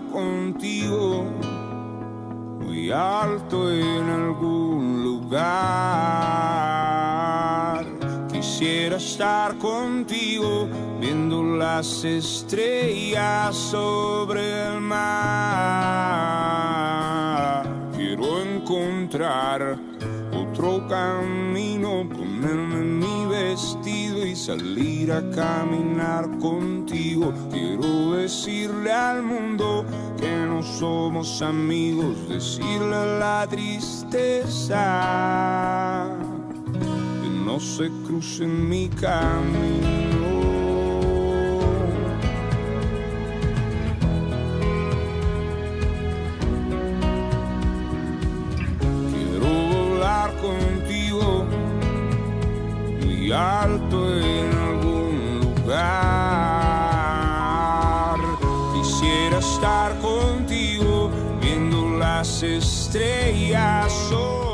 contigo, muy alto en algún lugar. Quisiera estar contigo, viendo las estrellas sobre el mar. Quiero encontrar otro camino, ponerme mi vestido salir a caminar contigo. Quiero decirle al mundo que no somos amigos, decirle la tristeza que no se cruce en mi camino. Quiero volar contigo muy alto Quisiera estar contigo viendo las estrellas sobre